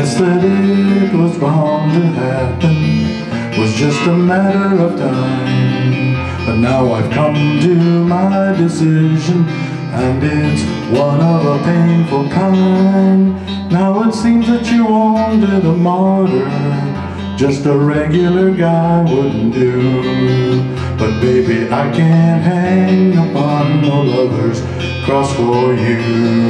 that it was bound to happen was just a matter of time. But now I've come to my decision, and it's one of a painful kind. Now it seems that you wanted a martyr, just a regular guy wouldn't do. But baby, I can't hang upon no lover's cross for you.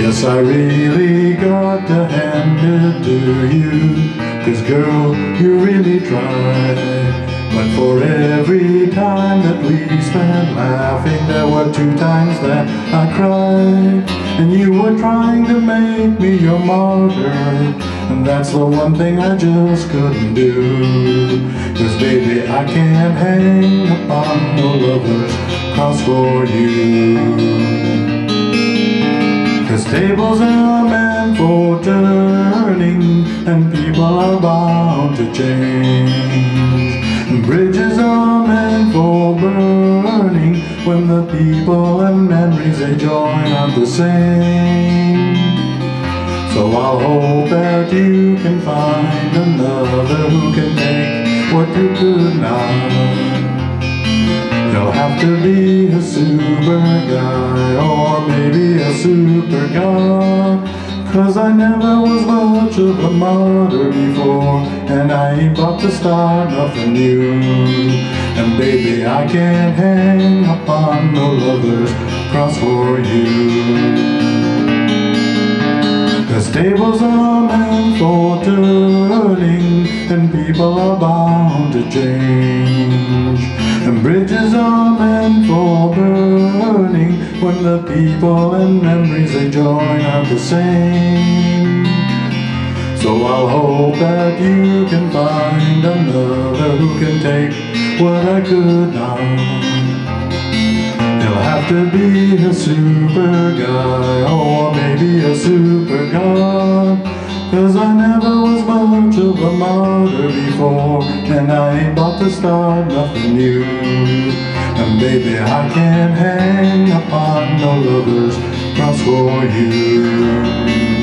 Yes, I really got to hand it to you? Cause girl, you really tried But for every time that we spent laughing There were two times that I cried. And you were trying to make me your martyr And that's the one thing I just couldn't do. Cause baby, I can't hang upon no lover's cross for you Cause tables are meant for turning And people are bound to change. Bridges are meant for burning When the people and memories they join are the same. So I'll hope that you can find another Who can take what you could not. You'll have to be a super guy super god Cause I never was much of a martyr before And I ain't about to start nothing new. And baby I can't hang upon no lover's cross for you. Cause tables are meant for turning And people are bound to change. And bridges are meant for burning When the people and memories they join are the same. So I'll hope that you can find another Who can take what I could not. He'll have to be a super guy Or maybe a super god. Cause I never was much of a martyr before And I ain't about to start nothing new And baby I can't hang upon no lover's cross for you